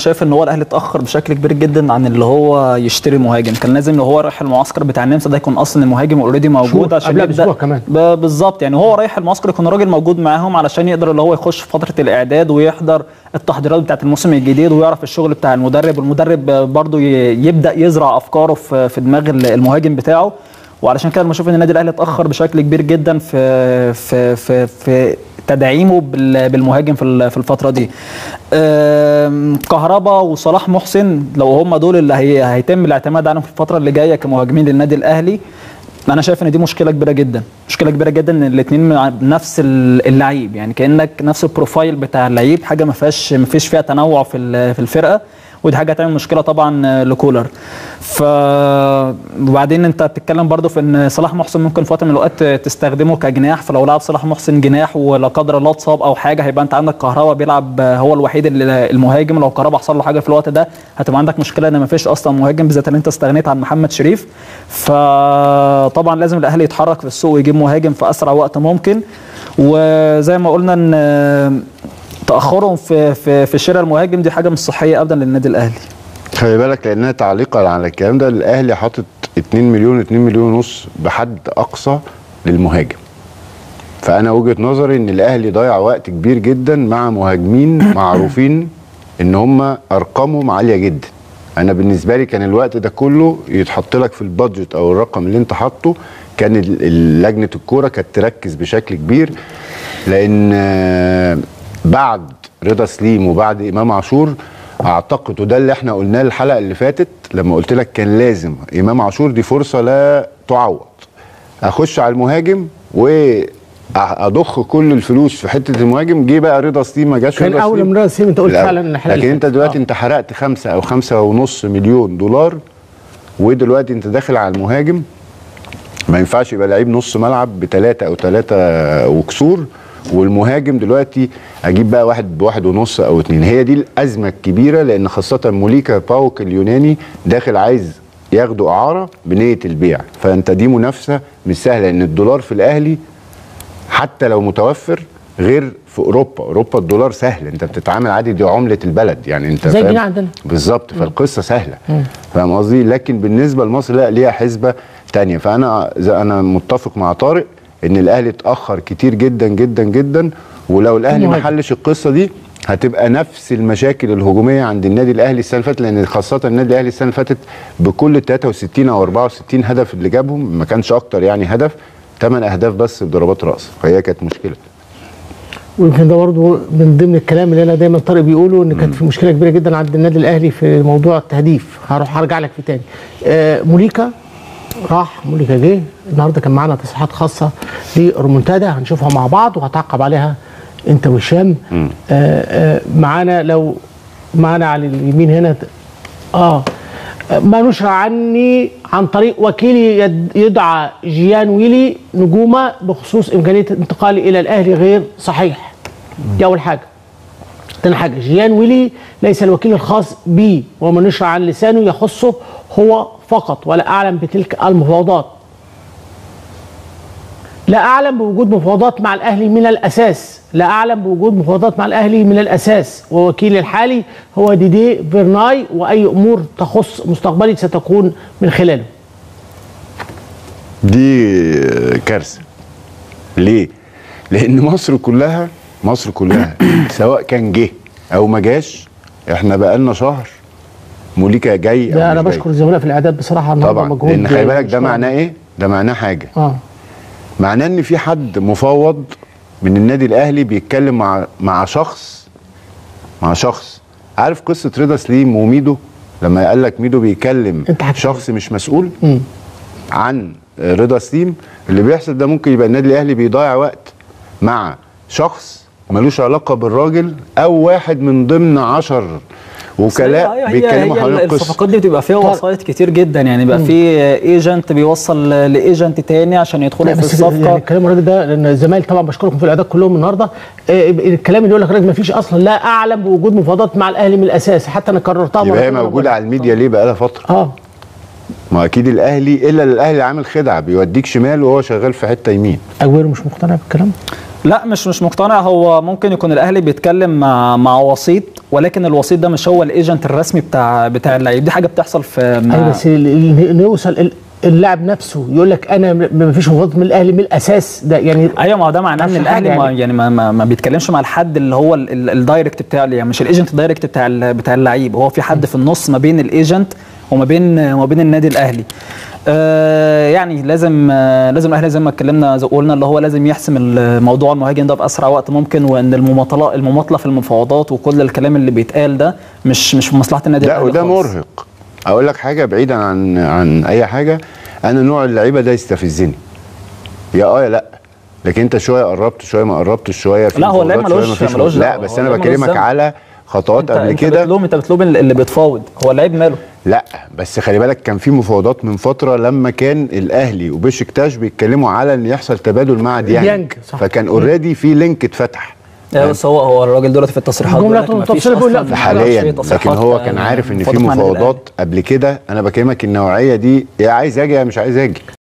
شايف إن هو الأهلي اتأخر بشكل كبير جدا عن اللي هو يشتري مهاجم. كان لازم لو هو رايح المعسكر بتاع النمسا ده يكون أصلا المهاجم اوريدي موجود عشان قبلها يبدأ بأسبوع كمان. بالظبط. يعني هو رايح المعسكر يكون راجل موجود معاهم علشان يقدر اللي هو يخش في فترة الإعداد ويحضر التحضيرات بتاعة الموسم الجديد ويعرف الشغل بتاع المدرب. والمدرب برضه يبدأ يزرع أفكاره في في دماغ المهاجم بتاعه. وعلشان كده بشوف إن النادي الأهلي اتأخر بشكل كبير جدا في في في, في تدعيمه بال- بالمهاجم في ال- في الفترة دي. كهربا وصلاح محسن لو هم دول اللي هي هيتم الاعتماد عليهم في الفترة اللي جاية كمهاجمين للنادي الأهلي أنا شايف إن دي مشكلة كبيرة جدا. مشكلة كبيرة جدا إن الاثنين نفس ال- اللعيب. يعني كأنك نفس ال profile بتاع اللعيب حاجة ما فيهاش ما فيش فيها تنوع في في الفرقة. ودي حاجة هتعمل مشكلة طبعا لكولر. ف وبعدين انت بتتكلم برضو في إن صلاح محسن ممكن في وقت من الأوقات تستخدمه كجناح فلو لعب صلاح محسن جناح ولا قدر الله اتصاب أو حاجة هيبقى انت عندك كهربا بيلعب هو الوحيد اللي المهاجم. لو كهربا حصل له حاجة في الوقت ده هتبقى عندك مشكلة إن ما فيش أصلا مهاجم بالذات إن انت استغنيت عن محمد شريف. فطبعا لازم الأهلي يتحرك في السوق ويجيب مهاجم في أسرع وقت ممكن. وزي ما قلنا إن تأخرهم في في في شراء المهاجم دي حاجة مش صحية ابدا للنادي الأهلي. خلي بالك لأنها تعليقا على الكلام ده الأهلي حاطط 2 مليون 2 مليون ونص بحد أقصى للمهاجم. فأنا وجهة نظري إن الأهلي ضيع وقت كبير جدا مع مهاجمين معروفين إن هم أرقامهم عالية جدا. أنا بالنسبة لي كان الوقت ده كله يتحط لك في البادجت أو الرقم اللي أنت حاطه كان لجنة الكورة كانت تركز بشكل كبير لأن بعد رضا سليم وبعد إمام عاشور أعتقد وده اللي إحنا قلناه الحلقة اللي فاتت لما قلت لك كان لازم إمام عاشور دي فرصة لا تعوض أخش على المهاجم وأضخ كل الفلوس في حتة المهاجم جه بقى رضا سليم ما جاش كان رضا أول. من رأس سليم أنت قلت لا، فعلا إن لكن أنت. دلوقتي آه. أنت حرقت خمسة أو خمسة ونص مليون دولار ودلوقتي أنت داخل على المهاجم ما ينفعش يبقى لعيب نص ملعب بثلاثة أو ثلاثة وكسور والمهاجم دلوقتي أجيب بقى واحد بواحد ونص أو اتنين. هي دي الازمة الكبيرة لأن خاصة موليكا باوك اليوناني داخل عايز ياخدوا اعارة بنية البيع. فانت دي منافسة مش سهلة لأن الدولار في الاهلي حتى لو متوفر غير في اوروبا. اوروبا الدولار سهل انت بتتعامل عادي دي عملة البلد يعني انت زي؟ الجنيه عندنا. بالظبط فالقصة سهلة. فاهم قصدي؟ لكن بالنسبة لمصر لا ليها حسبة تانية. فأنا أنا متفق مع طارق إن الأهلي اتأخر كتير جدا جدا جدا ولو الأهلي ما. حلش القصة دي هتبقى نفس المشاكل الهجومية عند النادي الأهلي السنة اللي فاتت لأن خاصة النادي الأهلي السنة اللي فاتت بكل 63 أو 64 هدف اللي جابهم ما كانش أكتر يعني هدف 8 أهداف بس بضربات رأس. فهي كانت مشكلة. ويمكن ده برضه من ضمن الكلام اللي أنا دايما طارق بيقوله إن كانت في مشكلة كبيرة جدا عند النادي الأهلي في موضوع التهديف. هروح هرجع لك في تاني. آه موليكا راح موليكا جه النهارده كان معانا تصريحات خاصة لرومونتادا هنشوفها مع بعض وهتعقب عليها انت وهشام. آه آه معانا لو معانا على اليمين هنا آه ما نشر عني عن طريق وكيلي يد- يدعى جيان ويلي نجومه بخصوص إمكانية انتقالي إلى الأهلي غير صحيح. دي أول حاجة. تاني حاجة جيان ويلي ليس الوكيل الخاص بي وما نشر عن لسانه يخصه هو فقط ولا أعلم بتلك المفاوضات. لا أعلم بوجود مفاوضات مع الأهلي من الأساس. لا أعلم بوجود مفاوضات مع الأهلي من الأساس. ووكيلي الحالي هو ديدي فيرناي وأي أمور تخص مستقبلي ستكون من خلاله. دي كارثة. ليه؟ لأن مصر كلها مصر كلها سواء كان جه أو ما جاش إحنا بقالنا شهر موليكا جاي أو أنا. بشكر الزملاء في الاعداد بصراحة النهارده طبعا مجهود لأن خلي بالك ده. معناه إيه ده معناه حاجة آه معناه إن في حد مفوض من النادي الأهلي بيتكلم مع مع شخص مع شخص عارف قصة رضا سليم وميدو لما قال لك ميدو بيكلم. شخص مش مسؤول مم. عن رضا سليم اللي بيحصل ده ممكن يبقى النادي الأهلي بيضيع وقت مع شخص ملوش علاقة بالراجل أو واحد من ضمن عشر وكلاء هي- بيتكلموا حوالين القصة. الصفقات دي بتبقى فيها طارق. وسايط كتير جدا يعني بيبقى في agent بيوصل ل agent تاني عشان يدخلوا في بس يعني الصفقه الكلام الراجل ده لأن الزمايل طبعا بشكركم في الإعداد كلهم النهارده. آه، الكلام اللي يقول لك الراجل ما فيش أصلا لا أعلم بوجود مفاوضات مع الأهلي من الأساس حتى أنا كررتها يبقى هي موجودة على الميديا ليه بقالها فترة؟ آه. ما أكيد الأهلي إلا الأهلي عامل خدعة بيوديك شمال وهو شغال في حتة يمين. أجويرو مش مقتنع بالكلام؟ لا مش مش مقتنع. هو ممكن يكون الأهلي بيتكلم مع مع وسيط ولكن الوسيط ده مش هو ال agent الرسمي بتاع بتاع اللعيب. دي حاجة بتحصل في أيوه بس نوصل ال- اللاعب نفسه. يقول لك أنا ما فيش مفاوضات من الأهلي من الأساس ده يعني أيوه ما هو ده معناه إن الأهلي ما يعني. يعني ما, ما, ما بيتكلمش مع الحد اللي هو ال- ال- ال direct بتاع يعني مش ال agent ال direct بتاع بتاع اللعيب. هو في حد في النص ما بين ال agent وما بين وما بين النادي الأهلي. آه يعني لازم آه لازم الأهلي زي ما اتكلمنا زي قلنا اللي هو لازم يحسم الموضوع المهاجم ده باسرع وقت ممكن وإن المماطله المماطله في المفاوضات وكل الكلام اللي بيتقال ده مش مش في مصلحة النادي لا وده. مرهق أقول لك حاجة بعيدا عن عن أي حاجة أنا نوع اللعيبة ده يستفزني يا آه يا لأ لكن أنت شوية قربت شوية ما قربتش شوية في لا، هو اللعيب ملوش- ملوش لا بس أنا بكلمك. على خطوات انت قبل انت كده. بتلوم انت بتلوم اللي بتفاوض. هو اللعيب ماله؟ لا بس خلي بالك كان في مفاوضات من فترة لما كان الأهلي وبشكتاش بيتكلموا على إن يحصل تبادل مع ديانج, ديانج، صح. فكان already في link اتفتح. لا بس هو هو الراجل دلوقتي في التصريحات مفيش التفصيلية بيقول لا، حاليا. لكن هو كان عارف إن في. مفاوضات قبل كده. أنا بكلمك النوعية دي يا عايز أجي يا مش عايز أجي.